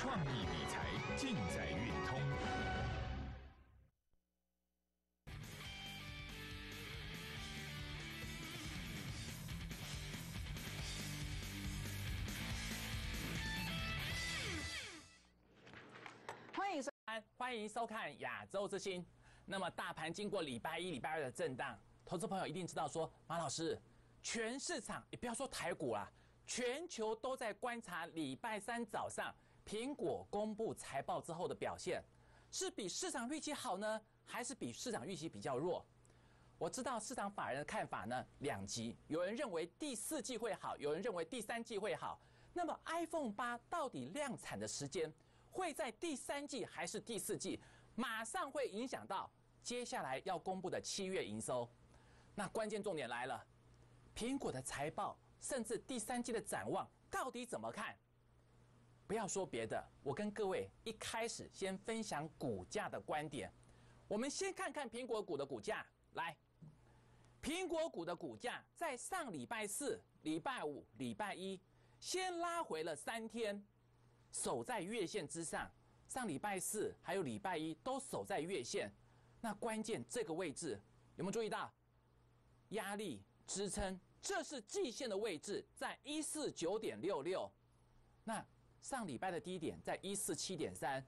创意理财尽在运通。欢迎收看，欢迎收看亚洲之星。那么大盘经过礼拜一、礼拜二的震荡，投资朋友一定知道说，马老师，全市场也不要说台股啦，全球都在观察礼拜三早上苹果公布财报之后的表现，是比市场预期好呢，还是比市场预期比较弱？我知道市场法人的看法呢两极，有人认为第四季会好，有人认为第三季会好。那么 iPhone 八到底量产的时间会在第三季还是第四季？马上会影响到接下来要公布的七月营收。那关键重点来了，苹果的财报甚至第三季的展望到底怎么看？不要说别的，我跟各位一开始先分享股价的观点。我们先看看苹果股的股价，来。苹果股的股价在上礼拜四、礼拜五、礼拜一先拉回了三天，守在月线之上。上礼拜四还有礼拜一都守在月线，那关键这个位置有没有注意到？压力支撑，这是季线的位置，在一四九点六六。那上礼拜的低点在一四七点三，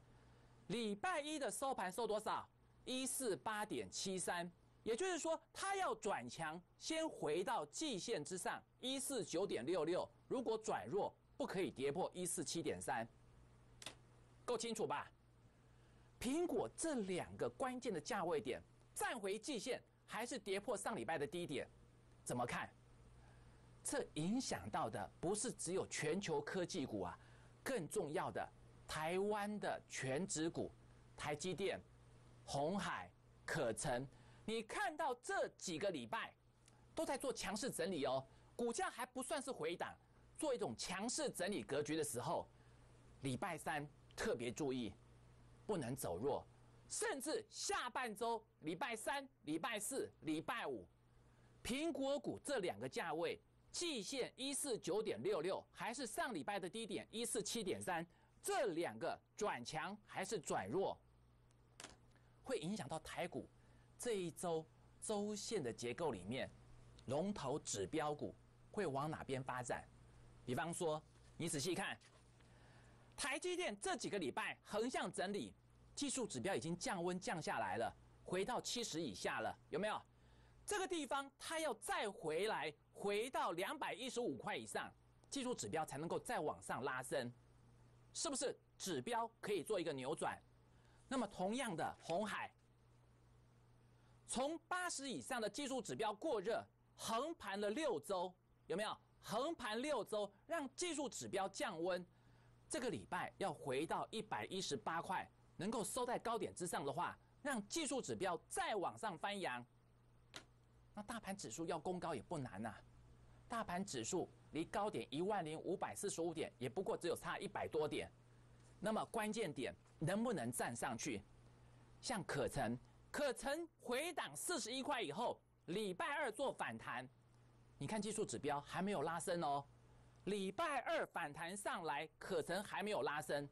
礼拜一的收盘收多少？一四八点七三。也就是说，它要转强，先回到季线之上，一四九点六六。如果转弱，不可以跌破一四七点三，够清楚吧？苹果这两个关键的价位点，站回季线，还是跌破上礼拜的低点？怎么看？这影响到的不是只有全球科技股啊，更重要的，台湾的全指股，台积电、红海、可成。你看到这几个礼拜都在做强势整理哦，股价还不算是回档，做一种强势整理格局的时候，礼拜三特别注意，不能走弱，甚至下半周礼拜三、礼拜四、礼拜五，苹果股这两个价位，季线一四九点六六，还是上礼拜的低点一四七点三，这两个转强还是转弱，会影响到台股。这一周周线的结构里面，龙头指标股会往哪边发展？比方说，你仔细看，台积电这几个礼拜横向整理，技术指标已经降温降下来了，回到七十以下了，有没有？这个地方它要再回来，回到两百一十五块以上，技术指标才能够再往上拉升，是不是？指标可以做一个扭转。那么同样的，红海。从八十以上的技术指标过热，横盘了六周，有没有？横盘六周，让技术指标降温。这个礼拜要回到一百一十八块，能够收在高点之上的话，让技术指标再往上翻扬。那大盘指数要攻高也不难呐，大盘指数离高点一万零五百四十五点，也不过只有差一百多点。那么关键点能不能站上去？像可成。可曾回档四十一块以后，礼拜二做反弹，你看技术指标还没有拉升哦。礼拜二反弹上来，可曾还没有拉升。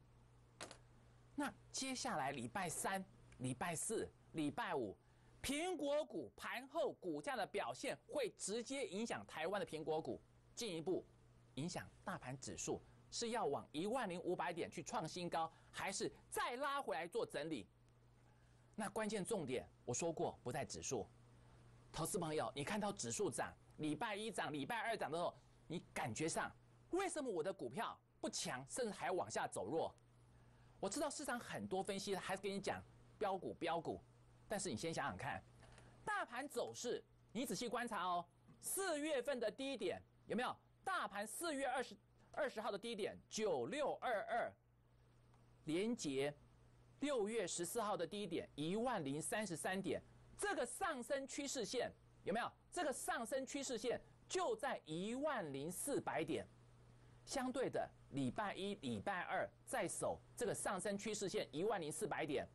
那接下来礼拜三、礼拜四、礼拜五，苹果股盘后股价的表现会直接影响台湾的苹果股，进一步影响大盘指数是要往一万零五百点去创新高，还是再拉回来做整理？那关键重点，我说过不在指数。投资朋友，你看到指数涨，礼拜一涨，礼拜二涨的时候，你感觉上为什么我的股票不强，甚至还往下走弱？我知道市场很多分析还是跟你讲标股标股，但是你先想想看，大盘走势，你仔细观察哦。四月份的低点有没有？大盘四月二十二十号的低点九六二二，连接。六月十四号的低点一万零三十三点，这个上升趋势线有没有？这个上升趋势线就在一万零四百点。相对的，礼拜一、礼拜二再守这个上升趋势线一万零四百点，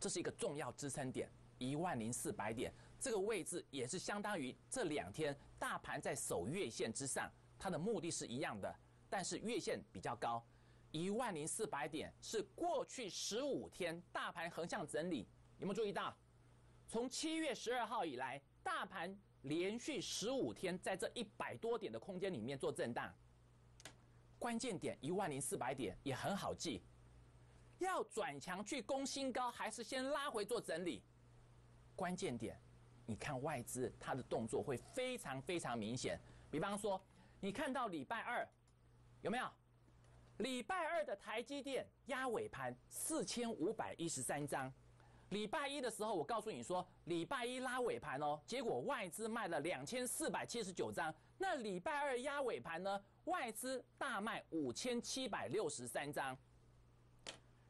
这是一个重要支撑点。一万零四百点这个位置也是相当于这两天大盘在守月线之上，它的目的是一样的，但是月线比较高。一万零四百点是过去十五天大盘横向整理，有没有注意到？从七月十二号以来，大盘连续十五天在这一百多点的空间里面做震荡。关键点一万零四百点也很好记，要转强去攻新高，还是先拉回做整理？关键点，你看外资它的动作会非常非常明显。比方说，你看到礼拜二有没有？礼拜二的台积电压尾盘四千五百一十三张。礼拜一的时候，我告诉你说，礼拜一拉尾盘哦，结果外资卖了两千四百七十九张。那礼拜二压尾盘呢？外资大卖五千七百六十三张。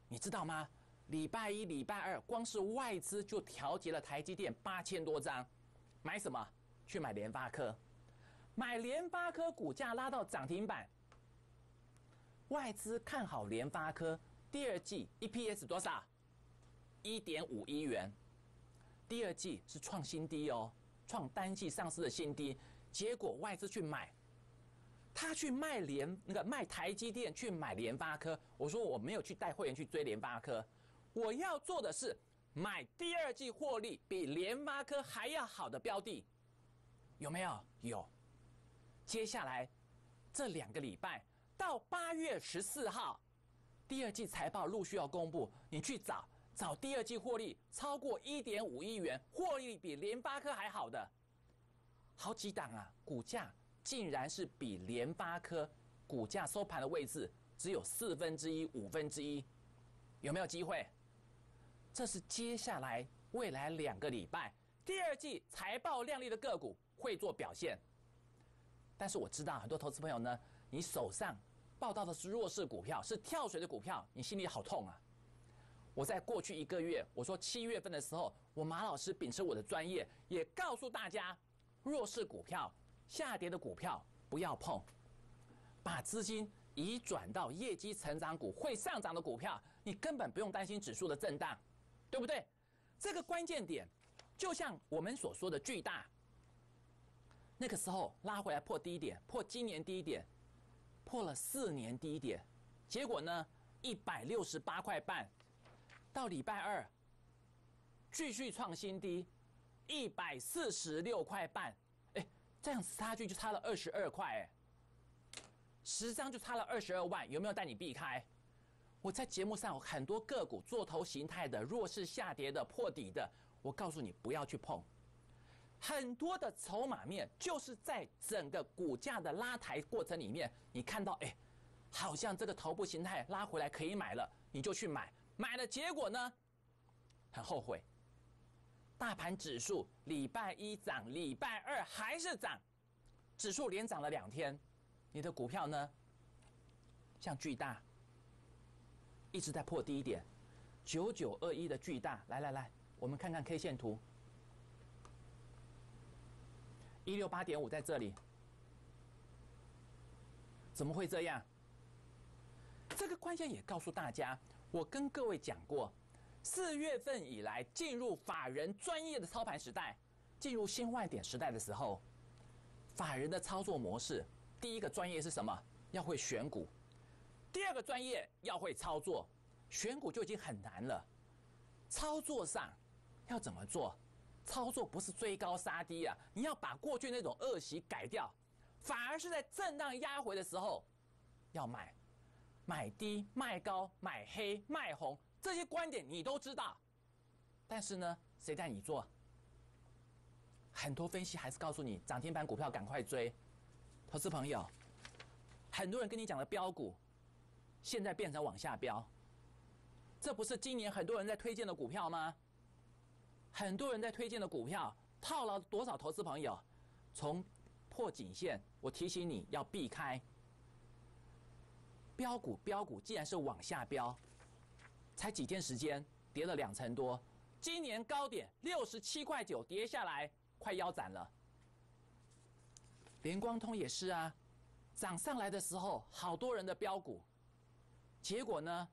你知道吗？礼拜一、礼拜二，光是外资就调节了台积电八千多张，买什么？去买联发科，买联发科股价拉到涨停板。外资看好联发科第二季 EPS 多少？一点五亿元，第二季是创新低哦，创单季上市的新低。结果外资去买，他去卖联那个卖台积电，去买联发科。我说我没有去带会员去追联发科，我要做的是买第二季获利比联发科还要好的标的，有没有？有。接下来这两个礼拜到八月十四号，第二季财报陆续要公布，你去找。找第二季获利超过一点五亿元，获利比联发科还好的，好几档啊！股价竟然是比联发科股价收盘的位置只有四分之一、五分之一，有没有机会？这是接下来未来两个礼拜第二季财报亮丽的个股会做表现。但是我知道很多投资朋友呢，你手上报道的是弱势股票，是跳水的股票，你心里好痛啊！我在过去一个月，我说七月份的时候，我马老师秉持我的专业，也告诉大家，弱势股票、下跌的股票不要碰，把资金移转到业绩成长股、会上涨的股票，你根本不用担心指数的震荡，对不对？这个关键点，就像我们所说的巨大，那个时候拉回来破低点，破今年低点，破了四年低点，结果呢，一百六十八块半。到礼拜二，继续创新低，一百四十六块半，这样子差距就差了二十二块，哎，十张就差了二十二万，有没有带你避开？我在节目上有很多个股做头形态的弱势下跌的破底的，我告诉你不要去碰，很多的筹码面就是在整个股价的拉抬过程里面，你看到哎，好像这个头部形态拉回来可以买了，你就去买。买的结果呢，很后悔。大盘指数礼拜一涨，礼拜二还是涨，指数连涨了两天。你的股票呢，像巨大，一直在破低点，九九二一的巨大。来来来，我们看看 K 线图，一六八点五在这里，怎么会这样？这个关键也告诉大家。我跟各位讲过，四月份以来进入法人专业的操盘时代，进入新外点时代的时候，法人的操作模式，第一个专业是什么？要会选股。第二个专业要会操作，选股就已经很难了。操作上要怎么做？操作不是追高杀低啊，你要把过去那种恶习改掉，反而是在震荡压回的时候要买。买低卖高，买黑卖红，这些观点你都知道，但是呢，谁带你做？很多分析还是告诉你涨停板股票赶快追。投资朋友，很多人跟你讲的标股，现在变成往下标，这不是今年很多人在推荐的股票吗？很多人在推荐的股票套了多少投资朋友？从破颈线，我提醒你要避开。标股标股既然是往下标，才几天时间跌了两成多，今年高点六十七块九跌下来快腰斩了。联光通也是啊，涨上来的时候好多人的标股，结果呢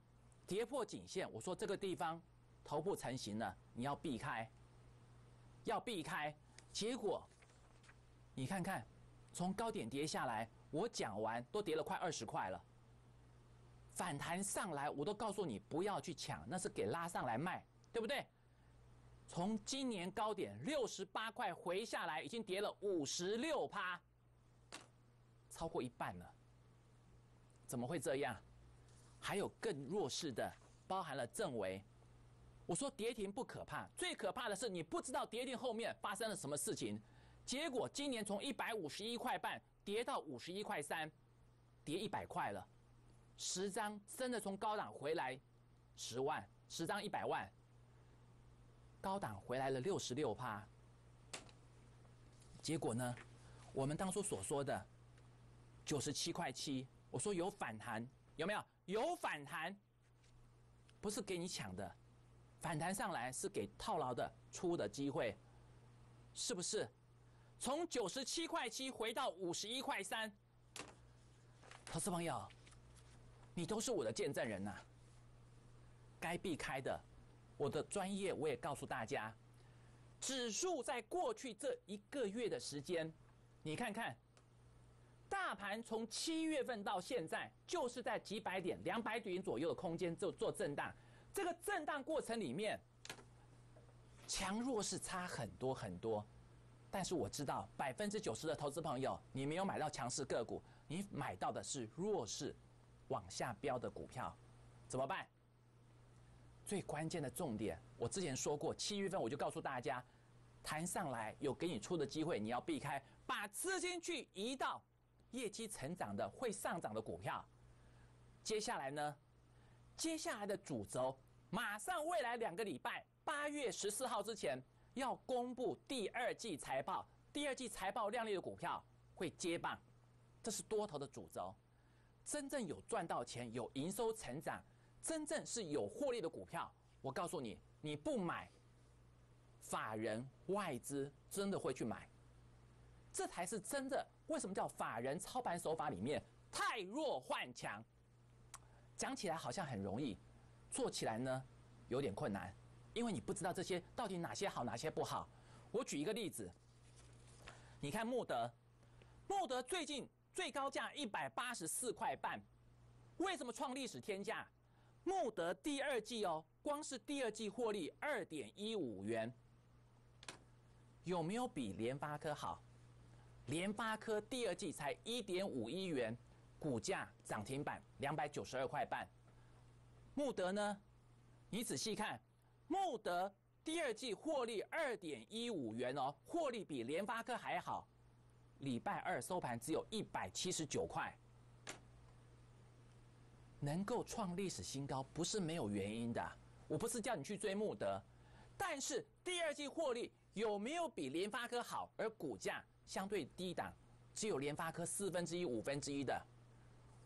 跌破颈线，我说这个地方头部成型了，你要避开，要避开，结果你看看从高点跌下来，我讲完都跌了快二十块了。反弹上来，我都告诉你不要去抢，那是给拉上来卖，对不对？从今年高点六十八块回下来，已经跌了五十六趴，超过一半了。怎么会这样？还有更弱势的，包含了正维。我说跌停不可怕，最可怕的是你不知道跌停后面发生了什么事情。结果今年从一百五十一块半跌到五十一块三，跌一百块了。十张真的从高档回来十万，十张一百万，高档回来了六十六趴。结果呢，我们当初所说的九十七块七，我说有反弹，有没有？有反弹，不是给你抢的，反弹上来是给套牢的出的机会，是不是？从九十七块七回到五十一块三，投资朋友，你都是我的见证人呐。该避开的，我的专业我也告诉大家。指数在过去这一个月的时间，你看看，大盘从七月份到现在，就是在几百点、两百点左右的空间做做震荡。这个震荡过程里面，强弱是差很多很多。但是我知道百分之九十的投资朋友，你没有买到强势个股，你买到的是弱势往下飙的股票，怎么办？最关键的重点，我之前说过，七月份我就告诉大家，谈上来有给你出的机会，你要避开，把资金去移到业绩成长的、会上涨的股票。接下来呢？接下来的主轴，马上未来两个礼拜，八月十四号之前。要公布第二季财报，第二季财报亮丽的股票会接棒，这是多头的主轴。真正有赚到钱、有营收成长、真正是有获利的股票，我告诉你，你不买，法人外资真的会去买，这才是真的。为什么叫法人操盘手法里面太弱换强？讲起来好像很容易，做起来呢有点困难。因为你不知道这些到底哪些好，哪些不好。我举一个例子，你看穆德，穆德最近最高价一百八十四块半，为什么创历史天价？穆德第二季哦，光是第二季获利二点一五元，有没有比联发科好？联发科第二季才一点五一元，股价涨停板两百九十二块半，穆德呢？你仔细看。穆德第二季获利二点一五元哦，获利比联发科还好。礼拜二收盘只有一百七十九块，能够创历史新高不是没有原因的。我不是叫你去追穆德，但是第二季获利有没有比联发科好？而股价相对低档，只有联发科四分之一、五分之一的。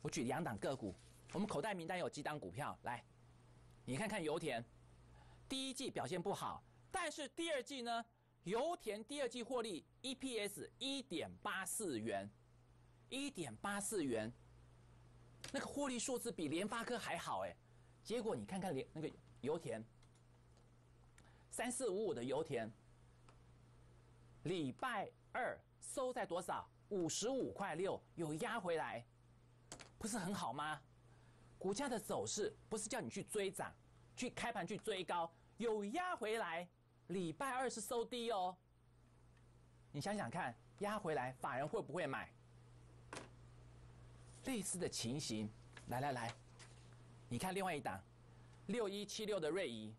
我举两档个股，我们口袋名单有几档股票，来，你看看油田。第一季表现不好，但是第二季呢？油田第二季获利 EPS 一点八四元，一点八四元，那个获利数字比联发科还好哎。结果你看看联那个油田，三四五五的油田，礼拜二收在多少？五十五块六，有压回来，不是很好吗？股价的走势不是叫你去追涨。去开盘去追高，有压回来，礼拜二是收低哦。你想想看，压回来，法人会不会买？类似的情形，来来来，你看另外一档，六一七六的瑞仪，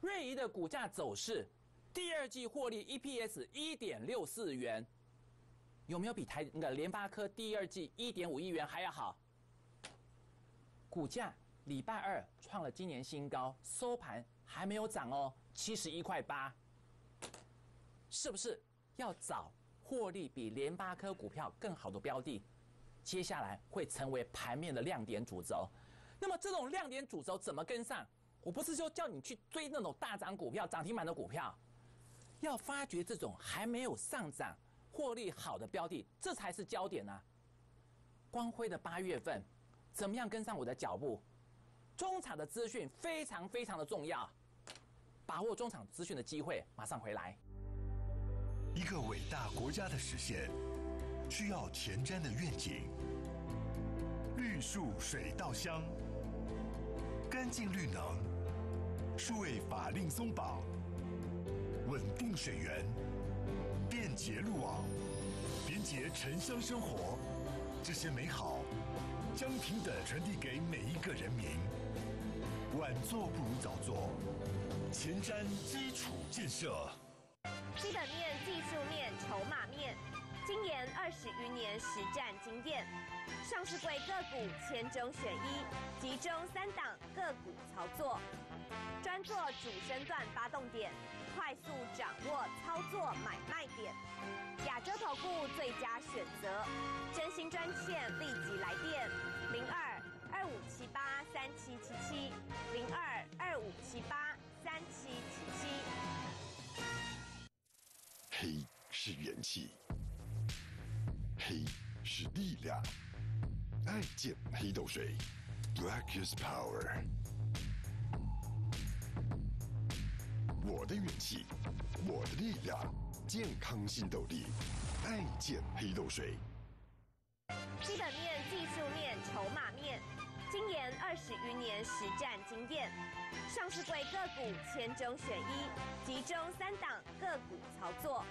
瑞仪的股价走势，第二季获利 EPS 一点六四元，有没有比台那个联发科第二季一点五亿元还要好？股价。礼拜二创了今年新高，收盘还没有涨哦，七十一块八，是不是要找获利比联发科股票更好的标的？接下来会成为盘面的亮点主轴。那么这种亮点主轴怎么跟上？我不是说叫你去追那种大涨股票、涨停板的股票，要发掘这种还没有上涨、获利好的标的，这才是焦点啊！光辉的八月份，怎么样跟上我的脚步？中场的资讯非常非常的重要，把握中场资讯的机会，马上回来。一个伟大国家的实现，需要前瞻的愿景。绿树水稻香，干净绿能，数位法令松绑，稳定水源，便捷路网，连结城乡生活，这些美好将平等传递给每一个人民。晚做不如早做，前瞻基础建设。基本面、技术面、筹码面，精研二十余年实战经验，上市柜个股千中选一，集中三档个股操作，专做主升段发动点，快速掌握操作买卖点。亚洲投顾最佳选择，真心专线立即来电零二二五七八三七七七零二二五七八三七七七。黑是元气，黑是力量。爱健黑豆水，Black is power。我的元气，我的力量，健康新斗力，爱健黑豆水。基本面、技术面、筹码面，经研二十余年实战经验，上市柜个股千中选一，集中三档个股操作，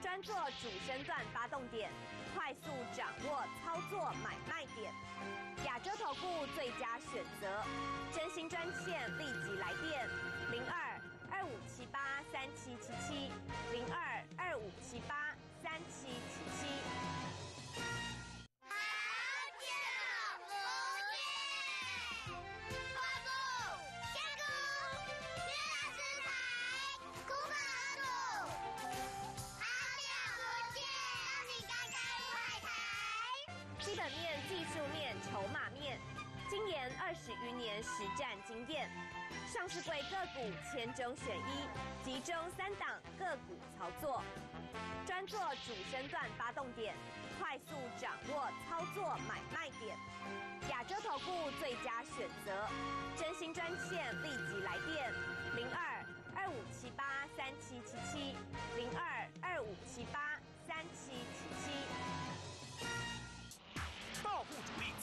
专做主升段发动点，快速掌握操作买卖点。亚洲投顾最佳选择，真心专线立即来电零二二五七八三七七七零二二五七八三七七七。二十余年实战经验，上市柜个股千中选一，集中三档个股操作，专做主升段发动点，快速掌握操作买卖点。亚洲投顾最佳选择，真心专线立即来电零二二五七八三七七七零二二五七八三七七七。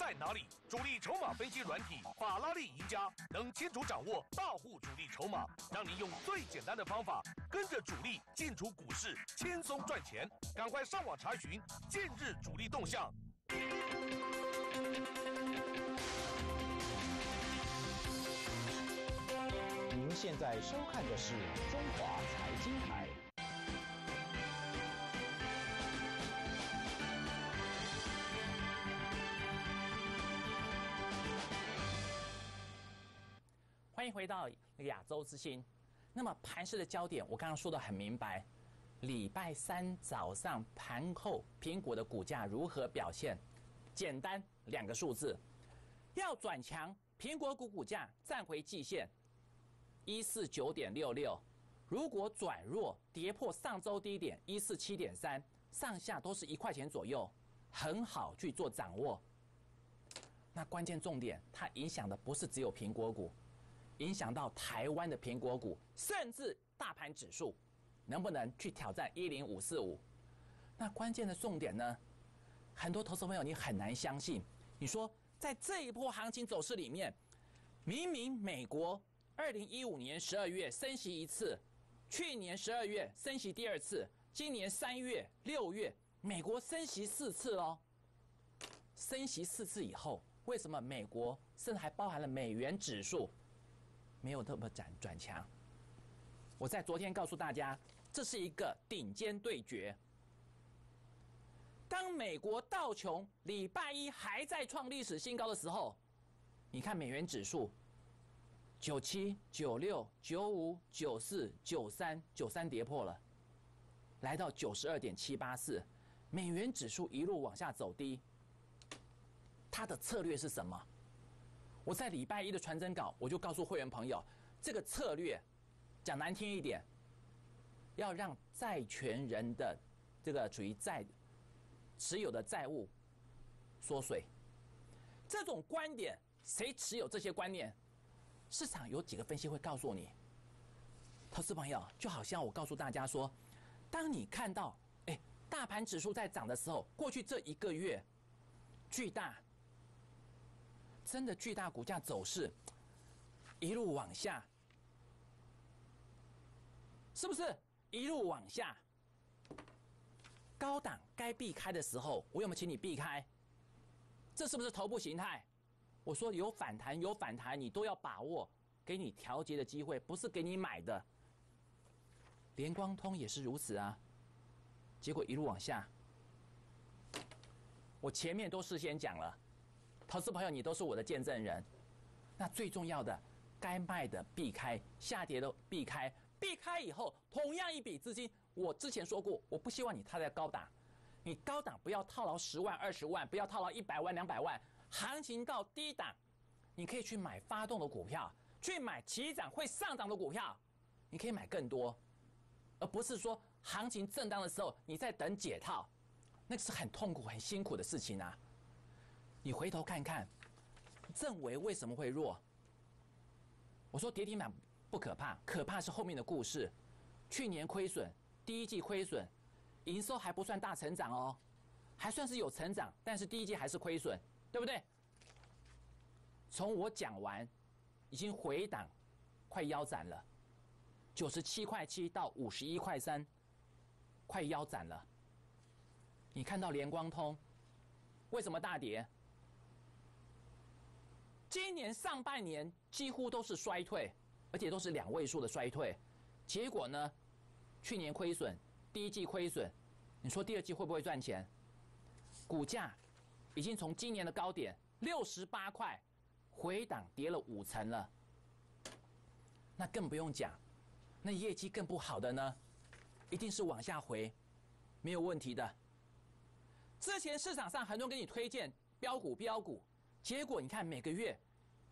在哪里？主力筹码分析软体法拉利赢家能清楚掌握大户主力筹码，让你用最简单的方法跟着主力进出股市，轻松赚钱。赶快上网查询近日主力动向。您现在收看的是中华财经台。欢迎回到亚洲之星。那么盘市的焦点，我刚刚说的很明白。礼拜三早上盘后，苹果的股价如何表现？简单两个数字，要转强，苹果股股价站回季线一四九点六六，如果转弱，跌破上周低点一四七点三，上下都是一块钱左右，很好去做掌握。那关键重点，它影响的不是只有苹果股，影响到台湾的苹果股，甚至大盘指数能不能去挑战一零五四五？那关键的重点呢？很多投资朋友你很难相信，你说在这一波行情走势里面，明明美国二零一五年十二月升息一次，去年十二月升息第二次，今年三月、六月美国升息四次喽。升息四次以后，为什么美国甚至还包含了美元指数没有那么转转强？我在昨天告诉大家，这是一个顶尖对决。当美国道琼礼拜一还在创历史新高的时候，你看美元指数九七、九六、九五、九四、九三、九三跌破了，来到九十二点七八四，美元指数一路往下走低。它的策略是什么？我在礼拜一的传真稿我就告诉会员朋友，这个策略讲难听一点，要让债权人的这个处于债持有的债务缩水。这种观点，谁持有这些观念？市场有几个分析会告诉你，投资朋友就好像我告诉大家说，当你看到哎大盘指数在涨的时候，过去这一个月巨大真的巨大股价走势，一路往下，是不是一路往下？高档该避开的时候，我有没有请你避开？这是不是头部形态？我说有反弹，有反弹，你都要把握，给你调节的机会，不是给你买的。联光通也是如此啊，结果一路往下。我前面都事先讲了，投资朋友你都是我的见证人。那最重要的，该卖的避开，下跌的避开，避开以后，同样一笔资金，我之前说过，我不希望你套在高档，你高档不要套牢十万、二十万，不要套牢一百万、两百万。行情到低档，你可以去买发动的股票，去买起涨会上涨的股票，你可以买更多，而不是说行情震荡的时候你在等解套。那是很痛苦、很辛苦的事情啊！你回头看看，正为为什么会弱？我说跌停板不可怕，可怕是后面的故事。去年亏损，第一季亏损，营收还不算大成长哦，还算是有成长，但是第一季还是亏损，对不对？从我讲完，已经回档，快腰斩了，九十七块七到五十一块三，快腰斩了。你看到联光通为什么大跌？今年上半年几乎都是衰退，而且都是两位数的衰退。结果呢，去年亏损，第一季亏损，你说第二季会不会赚钱？股价已经从今年的高点六十八块回档跌了五成了，那更不用讲，那业绩更不好的呢，一定是往下回，没有问题的。之前市场上很多人给你推荐标股标股，结果你看每个月，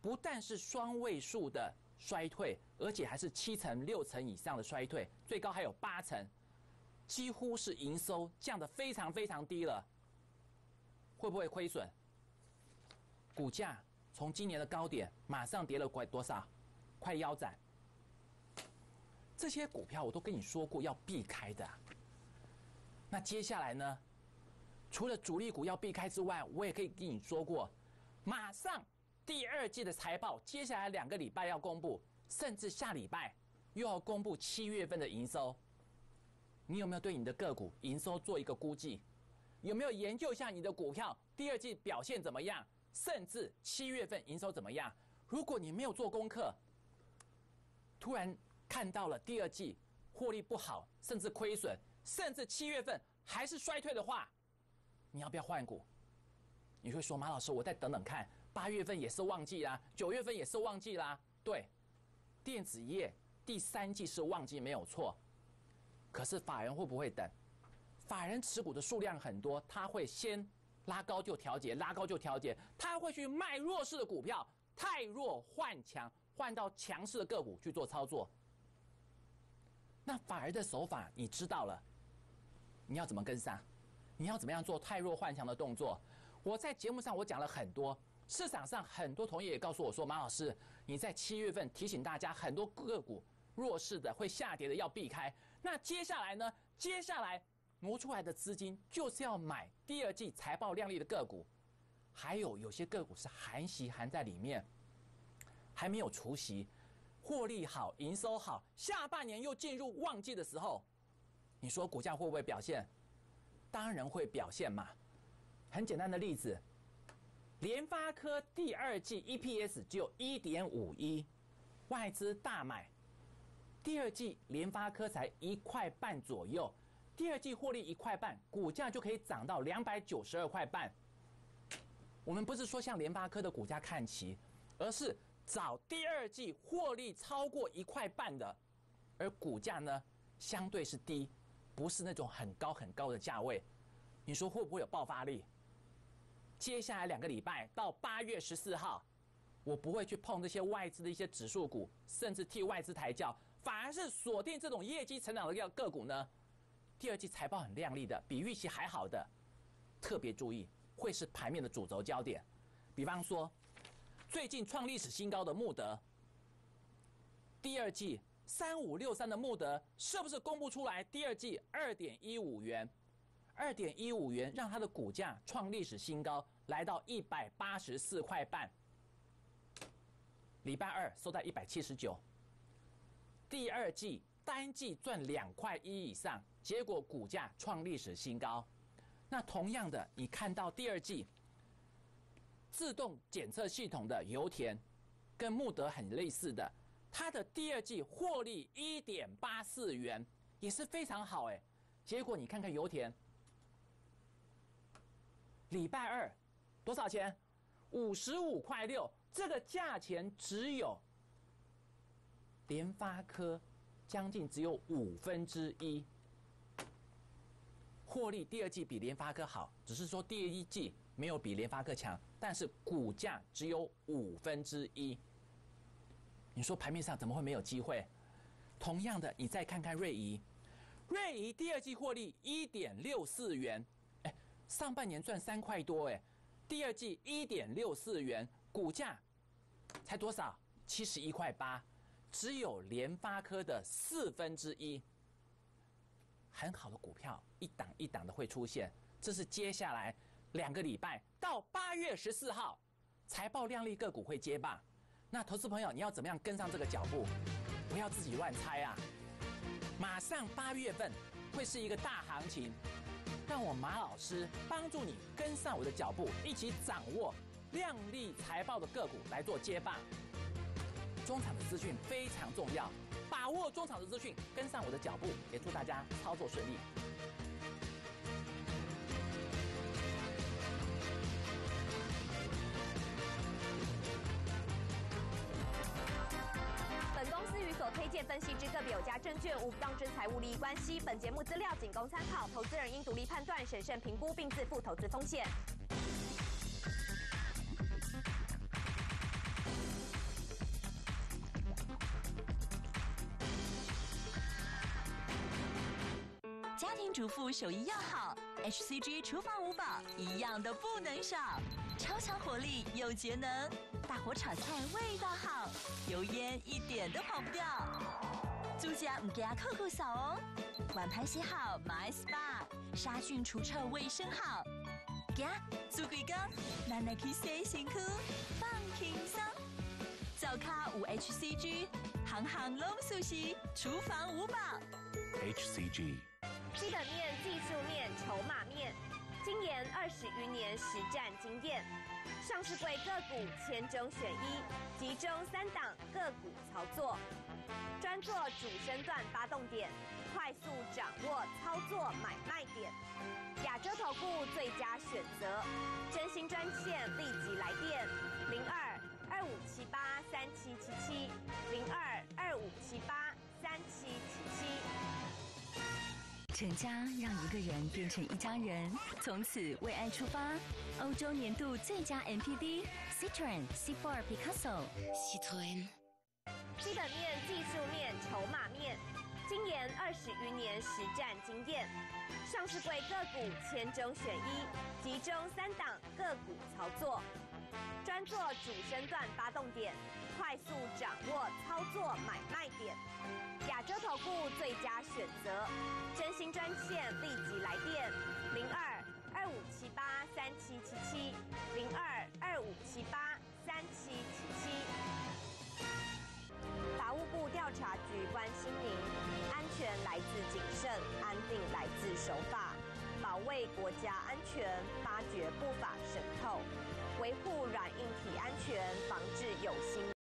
不但是双位数的衰退，而且还是七成六成以上的衰退，最高还有八成，几乎是营收降得非常非常低了。会不会亏损？股价从今年的高点马上跌了快多少？快腰斩。这些股票我都跟你说过要避开的。那接下来呢？除了主力股要避开之外，我也可以跟你说过，马上第二季的财报，接下来两个礼拜要公布，甚至下礼拜又要公布七月份的营收。你有没有对你的个股营收做一个估计？有没有研究一下你的股票第二季表现怎么样？甚至七月份营收怎么样？如果你没有做功课，突然看到了第二季获利不好，甚至亏损，甚至七月份还是衰退的话，你要不要换股？你会说马老师，我再等等看，八月份也是旺季啦，九月份也是旺季啦。对，电子业第三季是旺季没有错，可是法人会不会等？法人持股的数量很多，他会先拉高就调节，拉高就调节，他会去卖弱势的股票，太弱换强，换到强势的个股去做操作。那法人的手法你知道了，你要怎么跟上？你要怎么样做太弱换强的动作？我在节目上我讲了很多，市场上很多同业也告诉我说，马老师你在七月份提醒大家很多个股弱势的会下跌的要避开。那接下来呢？接下来挪出来的资金就是要买第二季财报亮丽的个股，还有有些个股是含息含在里面，还没有除息，获利好，营收好，下半年又进入旺季的时候，你说股价会不会表现？当然会表现嘛，很简单的例子，联发科第二季 EPS 只有一点五一，外资大买，第二季联发科才一块半左右，第二季获利一块半，股价就可以涨到两百九十二块半。我们不是说向联发科的股价看齐，而是找第二季获利超过一块半的，而股价呢相对是低。不是那种很高很高的价位，你说会不会有爆发力？接下来两个礼拜到八月十四号，我不会去碰这些外资的一些指数股，甚至替外资抬轿，反而是锁定这种业绩成长的个个股呢。第二季财报很亮丽的，比预期还好的，特别注意会是盘面的主轴焦点。比方说，最近创历史新高的穆德，第二季。三五六三的穆德是不是公布出来？第二季二点一五元，二点一五元让它的股价创历史新高，来到一百八十四块半。礼拜二收在一百七十九，第二季单季赚两块一以上，结果股价创历史新高。那同样的，你看到第二季自动检测系统的油田，跟穆德很类似的，它的第二季获利一点八四元，也是非常好哎。结果你看看油田，礼拜二多少钱？五十五块六，这个价钱只有联发科将近只有五分之一。获利第二季比联发科好，只是说第一季没有比联发科强，但是股价只有五分之一。你说盘面上怎么会没有机会？同样的，你再看看瑞仪，瑞仪第二季获利一点六四元，上半年赚三块多，哎，第二季一点六四元，股价才多少？七十一块八，只有联发科的四分之一。很好的股票，一档一档的会出现，这是接下来两个礼拜到八月十四号，财报亮丽个股会接棒。那投资朋友，你要怎么样跟上这个脚步？不要自己乱猜啊！马上八月份会是一个大行情，让我马老师帮助你跟上我的脚步，一起掌握靓丽财报的个股来做接棒。中场的资讯非常重要。把握中场的资讯，跟上我的脚步，也祝大家操作顺利。分析之个别有价证券无不当之财务利益关系。本节目资料仅供参考，投资人应独立判断、审慎评估，并自负投资风险。家庭主妇手艺要好，HCG 厨房五宝一样都不能少，超强火力又节能，大火炒菜味道好，油烟一点都跑不掉。租家唔给它扣扣扫哦，碗盘洗好，My Spa，杀菌除臭卫生好。给啊，做几工，奶奶去洗辛苦，放轻松。早咖五 HCG，行行拢熟悉，厨房五宝。HCG。基本面、技术面、筹码面，精研二十余年实战经验，上市柜个股千中选一，集中三档个股操作，专做主升段发动点，快速掌握操作买卖点。亚洲投顾最佳选择，真心专线立即来电零二二五七八三七七七零二二五七八成家让一个人变成一家人，从此为爱出发。欧洲年度最佳 MPD Citroen C4 Picasso Citroen。基本面、技术面、筹码面，今年二十余年实战经验，上市柜个股千中选一，集中三档个股操作，专做主升段发动点，快速掌握操作买卖点。亚洲投顾最佳选择，真心专线立即来电零二二五七八三七七七零二二五七八三七七七。法务部调查局关心您，安全来自谨慎，安定来自守法，保卫国家安全，发掘不法渗透，维护软硬体安全，防治有心